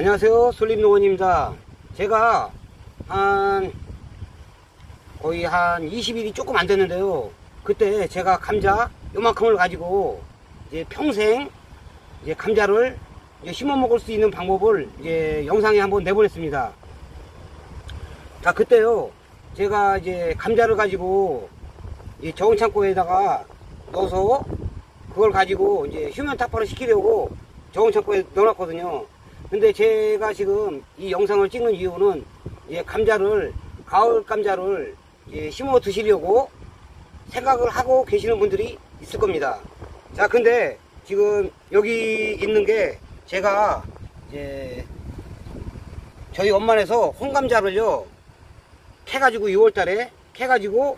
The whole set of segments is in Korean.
안녕하세요. 솔림농원입니다. 제가 한 거의 한 20일이 조금 안 됐는데요. 그때 제가 감자 요만큼을 가지고 이제 평생 이제 감자를 이제 심어 먹을 수 있는 방법을 이제 영상에 한번 내보냈습니다. 자, 그때요. 제가 이제 감자를 가지고 이 저온 창고에다가 넣어서 그걸 가지고 이제 휴면 타파를 시키려고 저온 창고에 넣어놨거든요. 근데 제가 지금 이 영상을 찍는 이유는 이 감자를 가을 감자를 심어 드시려고 생각을 하고 계시는 분들이 있을 겁니다. 자, 근데 지금 여기 있는 게 제가 이제 저희 엄마네서 홍감자를요 캐가지고 2월달에 캐가지고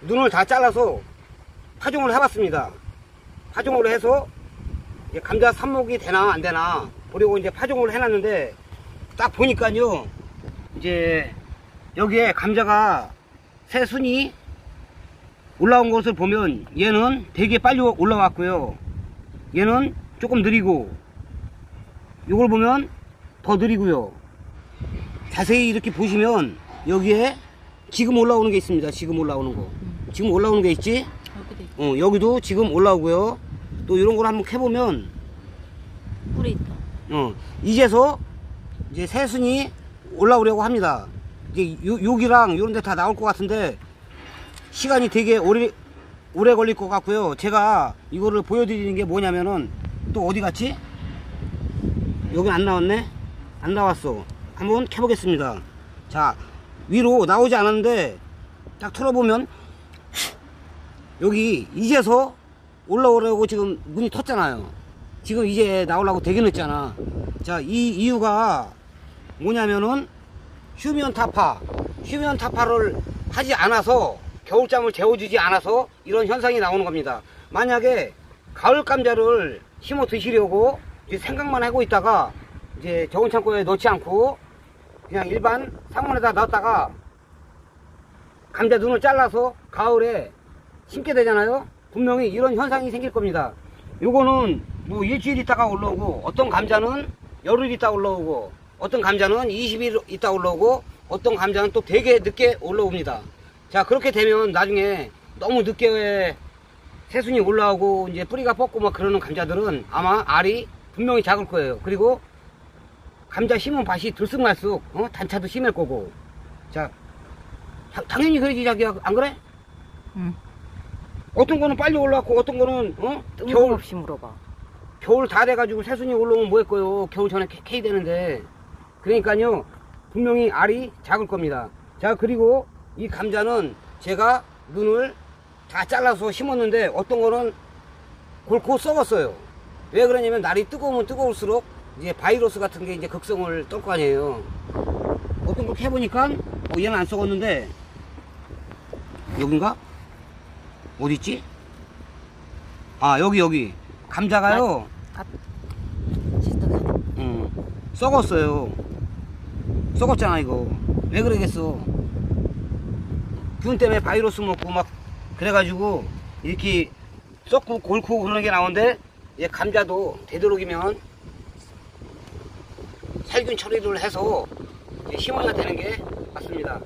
눈을 다 잘라서 파종을 해봤습니다. 파종을 해서 감자 삽목이 되나 안 되나 보려고 이제 파종을 해놨는데 딱 보니까요 이제 여기에 감자가 새 순이 올라온 것을 보면 얘는 되게 빨리 올라왔고요. 얘는 조금 느리고 이걸 보면 더 느리고요. 자세히 이렇게 보시면 여기에 지금 올라오는 게 있습니다. 지금 올라오는 거. 지금 올라오는 게 있지? 어, 여기도 지금 올라오고요. 또 이런 걸 한번 캐보면 뿔이 있다. 어, 이제서 이제 새순이 올라오려고 합니다. 이제 요, 여기랑 요런 데 다 나올 것 같은데 시간이 되게 오래 오래 걸릴 것 같고요. 제가 이거를 보여드리는 게 뭐냐면은 또 어디 갔지? 여기 안 나왔네? 안 나왔어. 한번 캐보겠습니다. 자, 위로 나오지 않았는데 딱 틀어보면 여기 이제서 올라오려고 지금 문이 텄잖아요. 지금 이제 나오려고 되게 늦잖아. 자, 이 이유가 뭐냐면은 휴면 타파, 휴면 타파를 하지 않아서 겨울잠을 재워주지 않아서 이런 현상이 나오는 겁니다. 만약에 가을 감자를 심어 드시려고 생각만 하고 있다가 이제 저온 창고에 넣지 않고 그냥 일반 상문에다 넣었다가 감자 눈을 잘라서 가을에 심게 되잖아요. 분명히 이런 현상이 생길 겁니다. 요거는 뭐 일주일 있다가 올라오고 어떤 감자는 열흘 있다 올라오고 어떤 감자는 20일 있다 올라오고 어떤 감자는 또 되게 늦게 올라옵니다. 자 그렇게 되면 나중에 너무 늦게 새순이 올라오고 이제 뿌리가 뻗고 막 그러는 감자들은 아마 알이 분명히 작을 거예요. 그리고 감자 심은 밭이 들쑥날쑥 어? 단차도 심할 거고 자 다, 당연히 그러지 자기야 안 그래? 응. 어떤 거는 빨리 올라왔고 어떤 거는 어? 겨울 뜬금없이 물어봐. 겨울 다 돼가지고 새순이 올라오면 뭐 했고요? 겨울 전에 캐, 캐야 되는데. 그러니까요 분명히 알이 작을 겁니다. 자 그리고 이 감자는 제가 눈을 다 잘라서 심었는데 어떤 거는 골고 썩었어요. 왜 그러냐면 날이 뜨거우면 뜨거울수록 이제 바이러스 같은 게 이제 극성을 떨 거 아니에요. 어떤 걸 해보니까 어, 얘는 안 썩었는데. 여긴가? 어디 있지? 아 여기 여기 감자가요? 아. 응, 썩었어요. 썩었잖아 이거. 왜 그러겠어? 균 때문에 바이러스 먹고 막 그래가지고 이렇게 썩고 골고 그러는 게 나오는데 얘 감자도 되도록이면 살균 처리를 해서 이제 심어야 되는 게 맞습니다.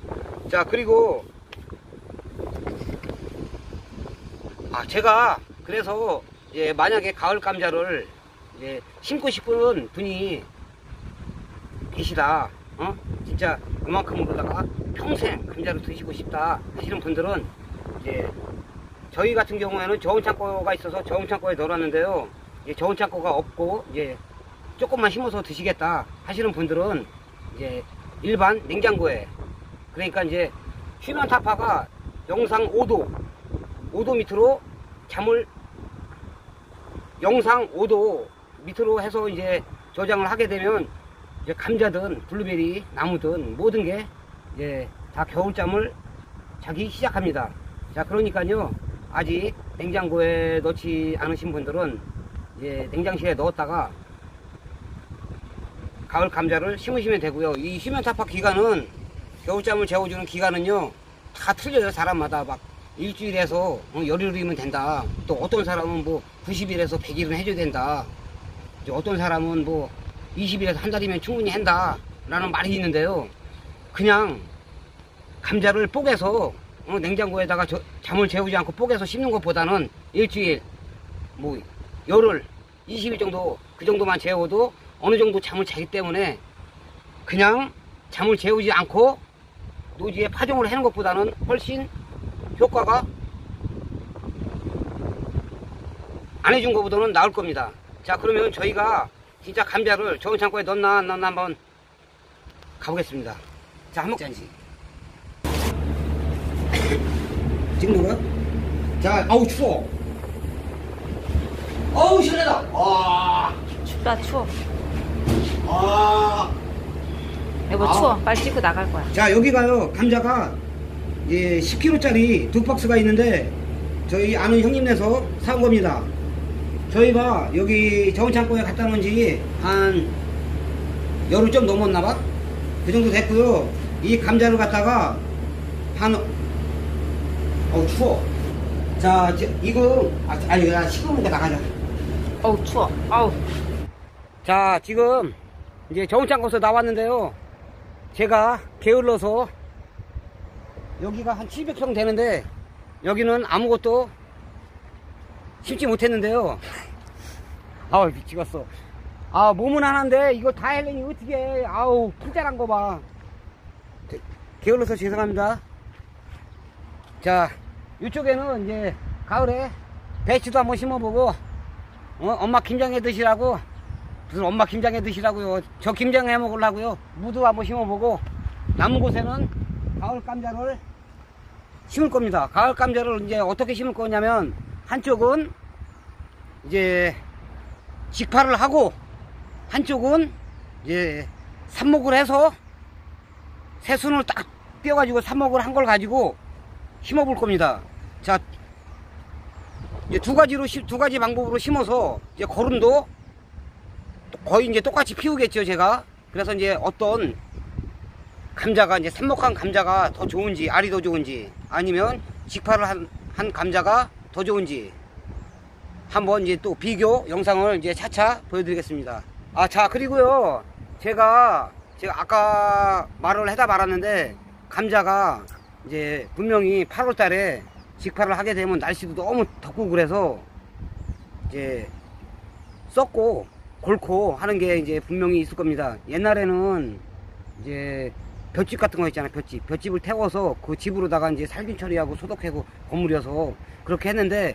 자 그리고 아 제가 그래서 예, 만약에 가을 감자를 이제 심고 싶은 분이 계시다. 어? 진짜 그만큼은 그러다가 평생 감자를 드시고 싶다 하시는 분들은 이제 저희 같은 경우에는 저온 창고가 있어서 저온 창고에 넣어놨는데요. 이제 저온 창고가 없고 이제 조금만 심어서 드시겠다 하시는 분들은 이제 일반 냉장고에 그러니까 이제 휴면 타파가 영상 5도 5도 밑으로 잠을 영상 5도 밑으로 해서 이제 저장을 하게 되면 이제 감자든 블루베리 나무든 모든 게 이제 다 겨울잠을 자기 시작합니다. 자 그러니까요 아직 냉장고에 넣지 않으신 분들은 이제 냉장실에 넣었다가 가을 감자를 심으시면 되고요. 이 휴면 타파 기간은 겨울잠을 재워주는 기간은요 다 틀려요 사람마다 막 일주일에서 어, 열흘이면 된다. 또 어떤 사람은 뭐 90일에서 100일은 해줘야 된다. 이제 어떤 사람은 뭐 20일에서 한 달이면 충분히 한다 라는 말이 있는데요 그냥 감자를 뽀개서 어, 냉장고에다가 저- 잠을 재우지 않고 뽀개서 심는 것보다는 일주일 뭐 열흘 20일 정도 그 정도만 재워도 어느 정도 잠을 자기 때문에 그냥 잠을 재우지 않고 노지에 파종을 하는 것보다는 훨씬 효과가 안 해준 것보다는 나을 겁니다. 자 그러면 저희가 진짜 감자를 좋은 창고에 넣나 안 넣나 한번 가보겠습니다. 자 한번 잔지 찍는 거야? 자 아우 추워 어우 시원하다 와 춥다 추워. 아. 여보 아. 추워. 빨리 찍고 나갈 거야. 자 여기가요 감자가 예, 10kg짜리 두 박스가 있는데 저희 아는 형님네서 사온 겁니다 저희가 여기 저온창고에 갖다 놓은 지 한 열흘 좀 넘었나 봐? 그 정도 됐고요 이 감자를 갖다가 한 어우 추워 자 이거 아, 아니 야 식으니까 나가자 어우 추워. 아우. 자 지금 이제 저온창고에서 나왔는데요 제가 게을러서 여기가 한 700평 되는데 여기는 아무것도 심지 못했는데요 아우 미치겠어 아 몸은 하나인데 이거 다 하려니 어떻게 해 아우 풀자란 거봐 게을러서 죄송합니다 자 이쪽에는 이제 가을에 배추도 한번 심어보고 어? 엄마 김장해 드시라고 무슨 엄마 김장해 드시라고요. 저 김장 해 먹으려고요. 무도 한번 심어보고 남은 곳에는 가을 감자를 심을 겁니다. 가을 감자를 이제 어떻게 심을 거냐면 한쪽은 이제 직파를 하고 한쪽은 이제 삽목을 해서 새순을 딱 띄어가지고 삽목을 한 걸 가지고 심어볼 겁니다. 자, 이제 두 가지로 심- 두 가지 방법으로 심어서 이제 거름도 거의 이제 똑같이 피우겠죠, 제가. 그래서 이제 어떤 감자가 이제 삽목한 감자가 더 좋은지, 알이 더 좋은지, 아니면 직파를 한, 한 감자가 더 좋은지, 한번 이제 또 비교 영상을 이제 차차 보여드리겠습니다. 아, 자, 그리고요, 제가, 제가 아까 말을 해다 말았는데, 감자가 이제 분명히 8월 달에 직파를 하게 되면 날씨도 너무 덥고 그래서, 이제, 썩고 골고 하는 게 이제 분명히 있을 겁니다. 옛날에는 이제 볏짚 같은 거 있잖아요. 볏짚. 볏짚을 태워서 그 집으로다가 이제 살균 처리하고 소독하고 건물이어서 그렇게 했는데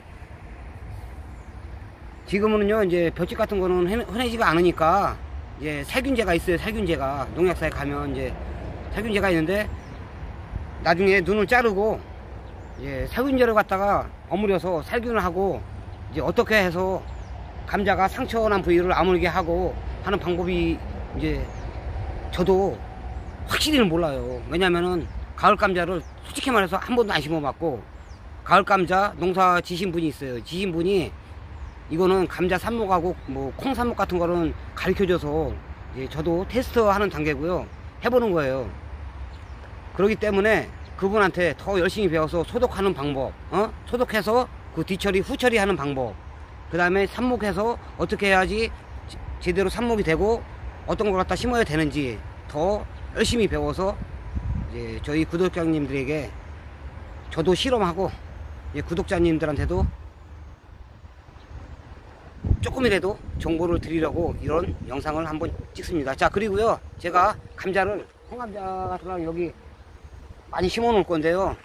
지금은요 이제 볏짚 같은 거는 흔- 흔해지가 않으니까 이제 살균제가 있어요. 살균제가 농약사에 가면 이제 살균제가 있는데 나중에 눈을 자르고 이제 살균제를 갖다가 버무려서 살균을 하고 이제 어떻게 해서 감자가 상처난 부위를 아물게 하고 하는 방법이 이제 저도 확실히는 몰라요. 왜냐면은 가을 감자를 솔직히 말해서 한 번도 안 심어봤고 가을 감자 농사 지신 분이 있어요. 지신 분이 이거는 감자 삽목하고 뭐 콩 삽목 같은 거는 가르쳐줘서 이제 저도 테스트하는 단계고요. 해보는 거예요. 그렇기 때문에 그분한테 더 열심히 배워서 소독하는 방법, 어? 소독해서 그 뒤처리, 후처리 하는 방법, 그 다음에 삽목해서 어떻게 해야지 제- 제대로 삽목이 되고 어떤 걸 갖다 심어야 되는지 더 열심히 배워서 이제 저희 구독자님들에게 저도 실험하고 구독자님들한테도 조금이라도 정보를 드리려고 이런 영상을 한번 찍습니다. 자 그리고요 제가 감자를 홍감자 같은 거 여기 많이 심어 놓을 건데요.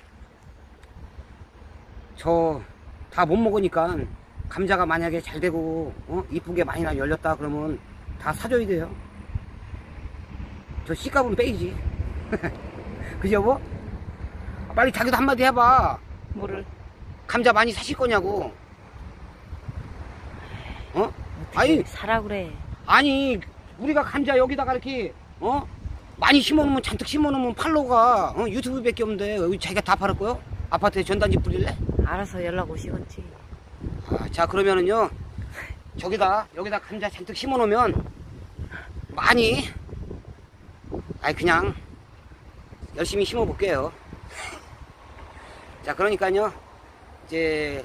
저 다 못 먹으니까 감자가 만약에 잘 되고 어? 이쁘게 많이 나 열렸다 그러면 다 사줘야 돼요. 저 씨값은 빼이지. 그죠 뭐? 빨리 자기도 한마디 해봐. 뭐를? 감자 많이 사실 거냐고. 어? 아니 사라 그래. 아니 우리가 감자 여기다가 이렇게 어 많이 심어놓으면 잔뜩 심어놓으면 팔로가 어? 유튜브밖에 없는데 여기 자기가 다 팔을 거요? 아파트에 전단지 뿌릴래? 알아서 연락 오시겠지. 아, 자 그러면은요 저기다 여기다 감자 잔뜩 심어놓으면 많이 아니 그냥 열심히 심어 볼게요. 자 그러니까요 이제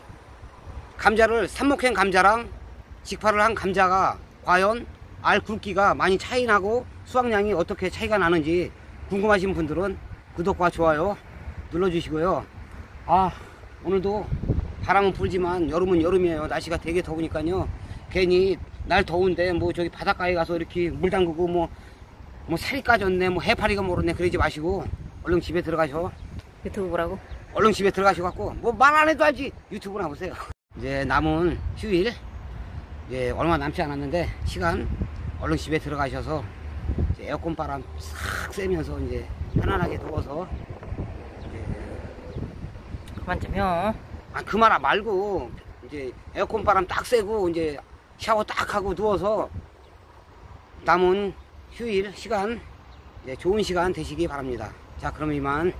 감자를 삽목한 감자랑 직파를 한 감자가 과연 알 굵기가 많이 차이 나고 수확량이 어떻게 차이가 나는지 궁금하신 분들은 구독과 좋아요 눌러주시고요. 아 오늘도 바람은 불지만 여름은 여름이에요. 날씨가 되게 더우니까요. 괜히 날 더운데 뭐 저기 바닷가에 가서 이렇게 물 담그고 뭐, 뭐 살이 까졌네 뭐 해파리가 모르네 그러지 마시고 얼른 집에 들어가셔. 유튜브 보라고? 얼른 집에 들어가셔갖고 뭐 말 안 해도 알지 유튜브나 보세요 이제 남은 휴일 이제 얼마 남지 않았는데 시간 얼른 집에 들어가셔서 이제 에어컨 바람 싹 쐬면서 이제 편안하게 누워서 그만 좀 혀. 아그 말 말고 이제 에어컨 바람 딱 쐬고 이제 샤워 딱 하고 누워서 남은 휴일 시간 이제 좋은 시간 되시기 바랍니다. 자 그럼 이만